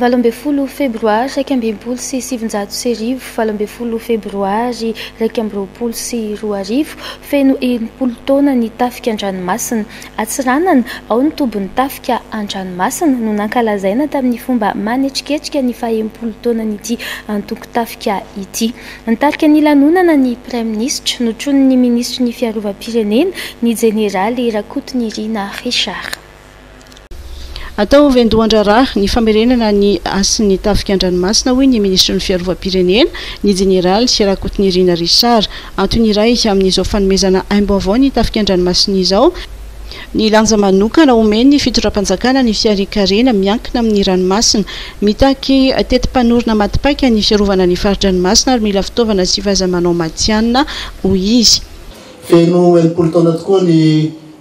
Valo ambin'ny folo febroary iraika amby enimpolo sy sivinjato sy arivo, valo ambin'ny folo febroary iraika amby roapolo sy roa arivo, feno enimpolo taona ny tafika an-dranomasina. Antsiranana, ao ny tobin'ny tafika an-dranomasina no nankalazaina tamin'ny fomba manetriketrika ny fahenimpolo taonan'ity antoko tafika ity. Nitarika ny lanonana ny Praiminisitra, notronin'ny Minisitry ny Fiarovam-pirenena, ny Jeneraly Rakotonirina Richard. Atao ho vendohan-draharaha ny famerenana ny hasin'ny tafika an-dranomasina, hoy ny minisitry ny Fiarovam-pirenena, ny jeneraly Rakotonirina Richard. Antony iray amin'izao fanomezana aim-baovao ny tafika an-dranomasina izao, ny lanja manokana omen'ny fitondram-panjakana ny fiharian-karena miankina amin'ny ranomasina. Mitaky teti-panorona maty paika ny fiarovana ny fari-dranomasina ary mila fitaovana sy fahaiza-manao matihanina, hoy izy. Feno enimpolo taona tokoa ny.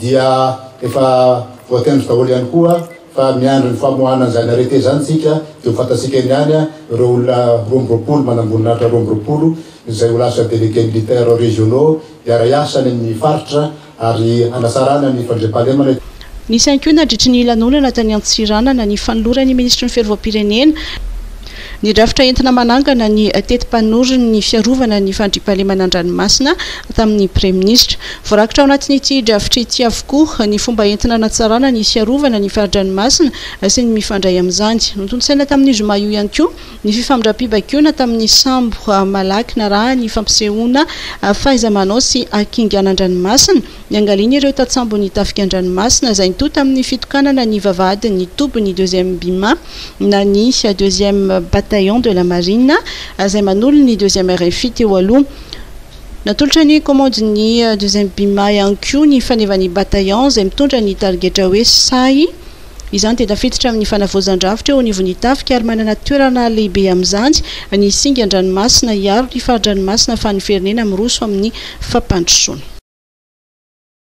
dia efa voatendry daholo ihany koa fa miandry ny famoahana an'izany arrêté izany isika dia ho fantatsika eny ihany ireo olona roa amby roapolo manamboninahitra roa amby roapolo izay ho lasa délégués militaires régionaux hiara-hiasa any amin'ny faritra ary hanatsarana ny fandriampahalemana Nisy ihany koa nandritry ny lanonana tany Antsiranana ny fanoloran'ny minisitry ny Fiarovam-pirenena, Ny drafitra entina manangana ny teti-panorin' ny fiarovana ny fandriampahalemana an-dranomasina tamin' ny praiminisitra. Voarakitra ao anatin' ity drafitra ity avokoa ny fomba entina hanatsarana ny fiarovana ny fari-dranomasina sy ny mifandray amin' izany. Notontosaina tamin' ny zoma io ihany koa ny fifamindram-pibaikoana tamin' ny sambo malaky narahan' ny fampisehoana fahaiza-manao sy hakinganan-dranomasina niangalian' ireo tatsambon' ny tafika an-dranomasina izay nitohy tamin' ny fitokanana ny vavahadin' ny tobin' ny Deuxième Bima na ny deuxième bataillon de la marine izay manolo ny deuxième RFI teo aloha. Natolotra ny kaomandin'ny deuxième BIMA ihany koa ny fanevan'ny bataillon izay mitondra ny tarigetra hoe Sahy. Izany dia tafiditra amin'ny fanavaozan-drafitra eo anivon'ny tafika ary manana toerana lehibe amin'izany ny singa an-dranomasina hiaro ny fari-dranomasina faniferenena miroso amin'ny fampandrosoana.